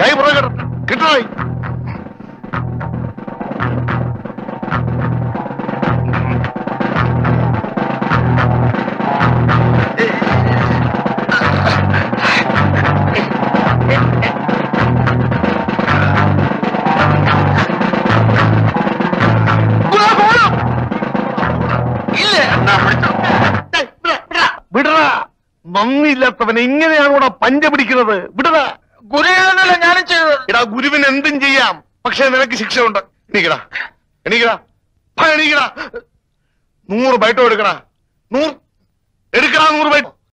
കൈ പുറകെ കിട്ടണേ വിടറാ. ഇങ്ങനെയാണ് എങ്ങനെയാണ് പഞ്ച പിടിക്കുന്നത് വിടറാ. ഗുരുവിനല്ല ഞാനും ചെയ്തത്? എടാ ഗുരുവിന് എന്തും ചെയ്യാം. പക്ഷെ നിനക്ക് ശിക്ഷ ഉണ്ട് എണീക്കടാ. എണീക്കടാ എണീക്കടാ. നൂറ് ബൈറ്റോ എടുക്കടാ. നൂറ്